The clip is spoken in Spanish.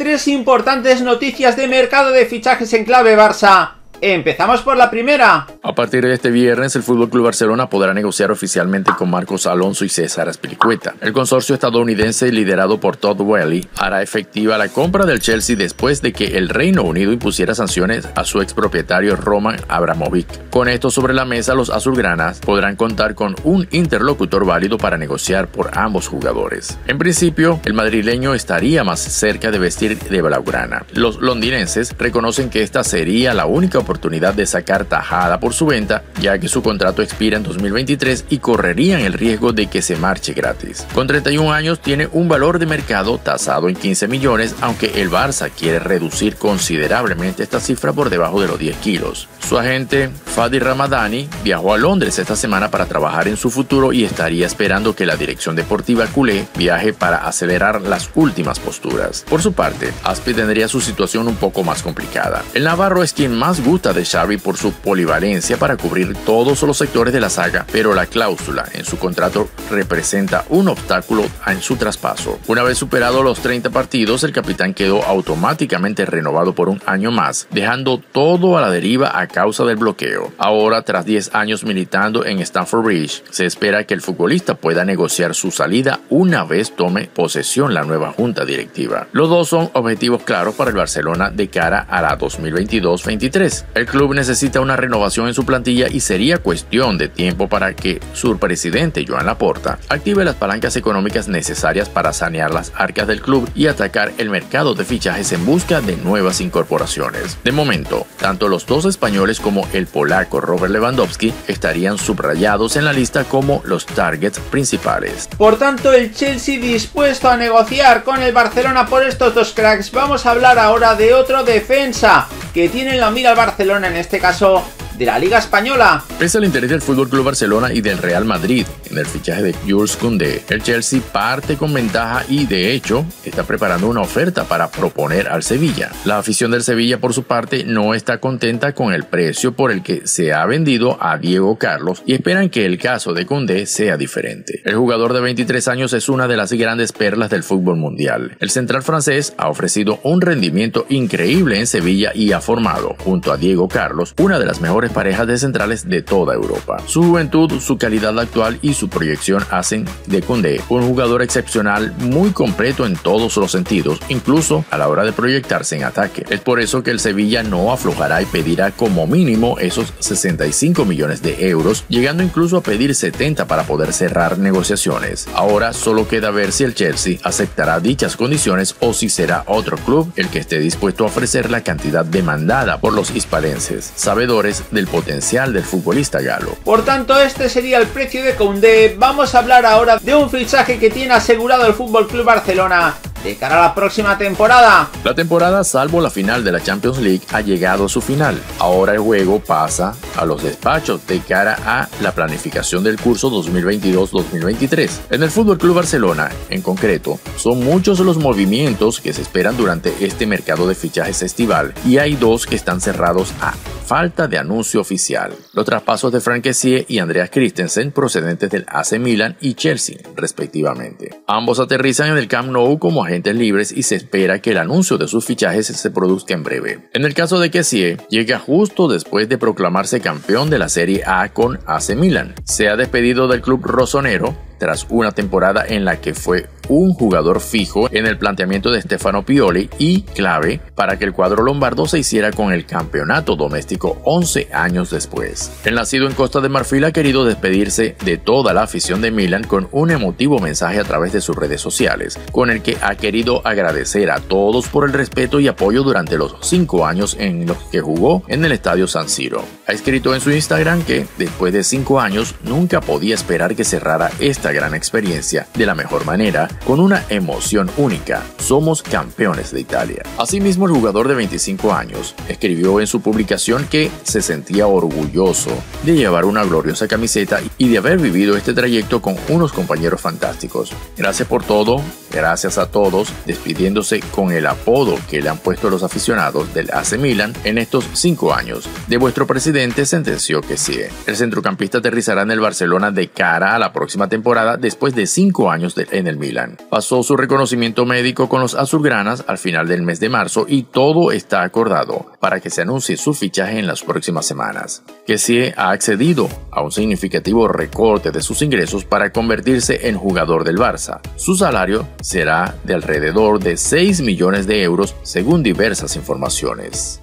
tres importantes noticias de mercado de fichajes en clave Barça. Empezamos por la primera. A partir de este viernes, el Fútbol Club Barcelona podrá negociar oficialmente con Marcos Alonso y César Aspilicueta. El consorcio estadounidense liderado por Todd Welly hará efectiva la compra del Chelsea después de que el Reino Unido impusiera sanciones a su expropietario Roman Abramovic. Con esto sobre la mesa, los azulgranas podrán contar con un interlocutor válido para negociar por ambos jugadores. En principio, el madrileño estaría más cerca de vestir de blaugrana. Los londinenses reconocen que esta sería la única oportunidad oportunidad de sacar tajada por su venta, ya que su contrato expira en 2023 y correrían el riesgo de que se marche gratis. Con 31 años tiene un valor de mercado tasado en 15 millones, aunque el Barça quiere reducir considerablemente esta cifra por debajo de los 10 kilos. Su agente, Fadi Ramadani, viajó a Londres esta semana para trabajar en su futuro y estaría esperando que la dirección deportiva culé viaje para acelerar las últimas posturas. Por su parte, Aspi tendría su situación un poco más complicada. El Navarro es quien más gusta de Xavi por su polivalencia para cubrir todos los sectores de la saga, pero la cláusula en su contrato representa un obstáculo en su traspaso. Una vez superados los 30 partidos, el capitán quedó automáticamente renovado por un año más, dejando todo a la deriva a causa del bloqueo. Ahora, tras 10 años militando en Stamford Bridge, se espera que el futbolista pueda negociar su salida una vez tome posesión la nueva junta directiva. Los dos son objetivos claros para el Barcelona de cara a la 2022-23. El club necesita una renovación en su plantilla y sería cuestión de tiempo para que su presidente, Joan Laporta, active las palancas económicas necesarias para sanear las arcas del club y atacar el mercado de fichajes en busca de nuevas incorporaciones. De momento, tanto los dos españoles como el polaco Robert Lewandowski estarían subrayados en la lista como los targets principales. Por tanto, el Chelsea dispuesto a negociar con el Barcelona por estos dos cracks. Vamos a hablar ahora de otro defensa que tiene la mira al Barcelona, en este caso de la Liga Española. Pese al interés del Club Barcelona y del Real Madrid en el fichaje de Jules Koundé, el Chelsea parte con ventaja y de hecho está preparando una oferta para proponer al Sevilla. La afición del Sevilla por su parte no está contenta con el precio por el que se ha vendido a Diego Carlos y esperan que el caso de Koundé sea diferente. El jugador de 23 años es una de las grandes perlas del fútbol mundial. El central francés ha ofrecido un rendimiento increíble en Sevilla y ha formado, junto a Diego Carlos, una de las mejores parejas de centrales de toda Europa. Su juventud, su calidad actual y su proyección hacen de Condé un jugador excepcional muy completo en todos los sentidos, incluso a la hora de proyectarse en ataque. Es por eso que el Sevilla no aflojará y pedirá como mínimo esos 65 millones de euros, llegando incluso a pedir 70 para poder cerrar negociaciones. Ahora solo queda ver si el Chelsea aceptará dichas condiciones o si será otro club el que esté dispuesto a ofrecer la cantidad demandada por los hispalenses, sabedores de el potencial del futbolista galo. Por tanto, este sería el precio de Koundé. Vamos a hablar ahora de un fichaje que tiene asegurado el Fútbol Club Barcelona de cara a la próxima temporada. La temporada, salvo la final de la Champions League, ha llegado a su final. Ahora el juego pasa a los despachos de cara a la planificación del curso 2022-2023. En el Fútbol Club Barcelona, en concreto, son muchos los movimientos que se esperan durante este mercado de fichajes estival y hay dos que están cerrados a falta de anuncio oficial. Los traspasos de Frank y Andreas Christensen procedentes del AC Milan y Chelsea, respectivamente. Ambos aterrizan en el Camp Nou como libres y se espera que el anuncio de sus fichajes se produzca en breve. En el caso de Kessie, llega justo después de proclamarse campeón de la Serie A con AC Milan. Se ha despedido del club rosonero tras una temporada en la que fue un jugador fijo en el planteamiento de Stefano Pioli y clave para que el cuadro lombardo se hiciera con el campeonato doméstico 11 años después. El nacido en Costa de Marfil ha querido despedirse de toda la afición de Milan con un emotivo mensaje a través de sus redes sociales, con el que ha querido agradecer a todos por el respeto y apoyo durante los cinco años en los que jugó en el estadio San Siro. Ha escrito en su Instagram que, después de cinco años, nunca podía esperar que cerrara esta gran experiencia de la mejor manera, con una emoción única. Somos campeones de Italia. Asimismo, el jugador de 25 años escribió en su publicación que se sentía orgulloso de llevar una gloriosa camiseta y de haber vivido este trayecto con unos compañeros fantásticos. Gracias por todo, gracias a todos, despidiéndose con el apodo que le han puesto los aficionados del AC Milan en estos cinco años. De vuestro presidente sentenció que sí. El centrocampista aterrizará en el Barcelona de cara a la próxima temporada después de cinco años en el Milan. Pasó su reconocimiento médico con los azulgranas al final del mes de marzo y todo está acordado para que se anuncie su fichaje en las próximas semanas. Kessie ha accedido a un significativo recorte de sus ingresos para convertirse en jugador del Barça. Su salario será de alrededor de 6 millones de euros según diversas informaciones.